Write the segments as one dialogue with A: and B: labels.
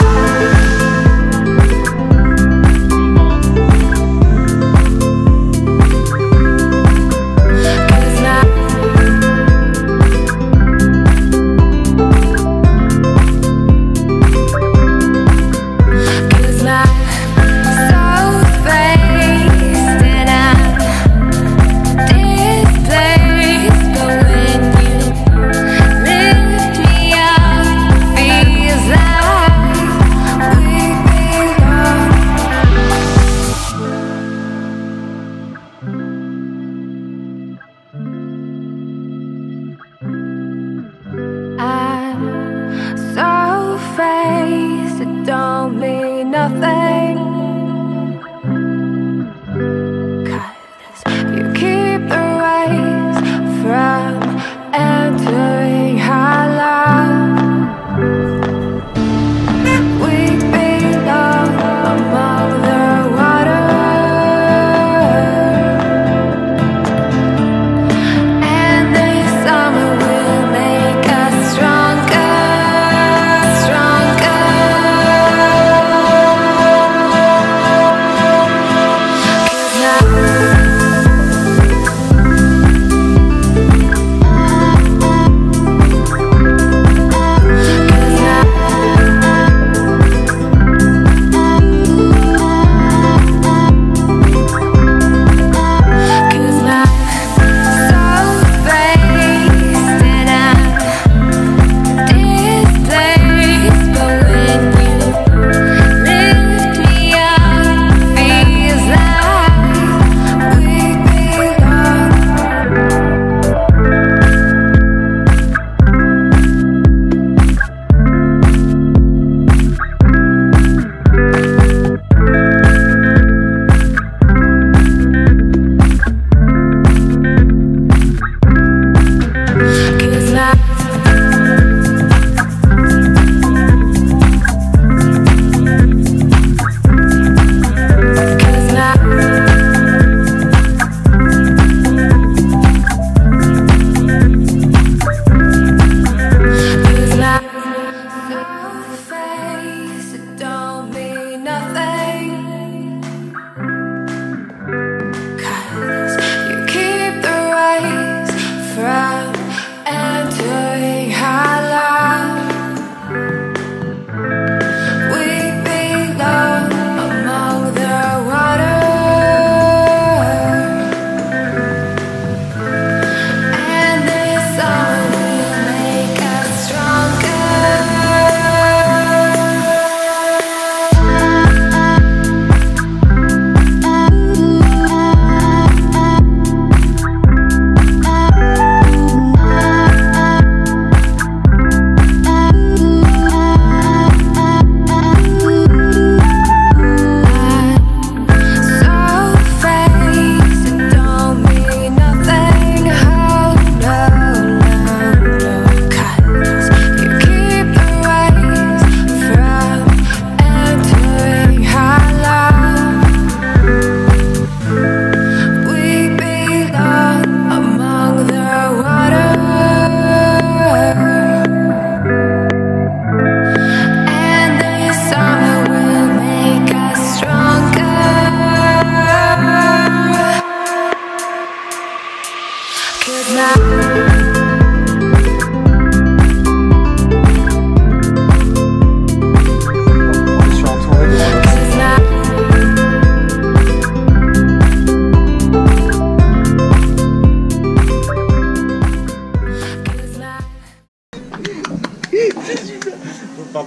A: Bye.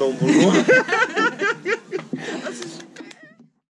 B: Adam Bruno.